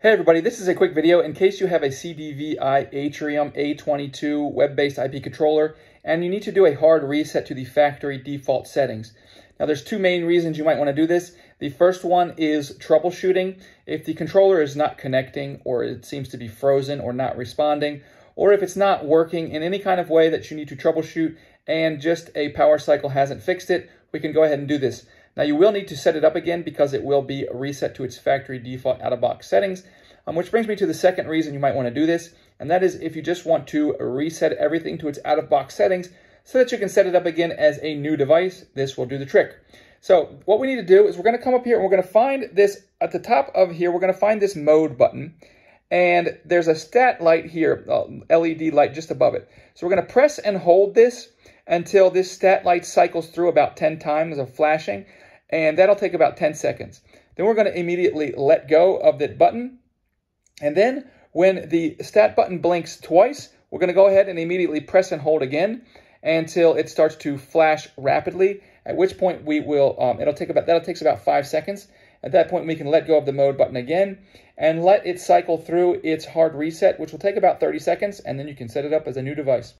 Hey everybody, this is a quick video in case you have a CDVI Atrium A22 web-based IP controller and you need to do a hard reset to the factory default settings. Now there's two main reasons you might want to do this. The first one is troubleshooting. If the controller is not connecting or it seems to be frozen or not responding, or if it's not working in any kind of way that you need to troubleshoot and just a power cycle hasn't fixed it, we can go ahead and do this. Now you will need to set it up again because it will be reset to its factory default out-of-box settings, um, which brings me to the second reason you might want to do this, and that is if you just want to reset everything to its out-of-box settings so that you can set it up again as a new device, this will do the trick. So what we need to do is we're going to come up here and we're going to find this, at the top of here, we're going to find this mode button, and there's a stat light here, uh, LED light just above it. So we're going to press and hold this until this stat light cycles through about 10 times of flashing and that'll take about 10 seconds. Then we're going to immediately let go of that button. And then when the stat button blinks twice, we're going to go ahead and immediately press and hold again until it starts to flash rapidly, at which point we will, um, it'll take about, that'll takes about five seconds. At that point, we can let go of the mode button again and let it cycle through its hard reset, which will take about 30 seconds, and then you can set it up as a new device.